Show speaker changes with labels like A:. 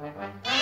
A: Mm-hmm.